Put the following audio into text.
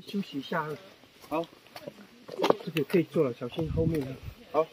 休息一下。好，这个可以做了，小心后面的。好。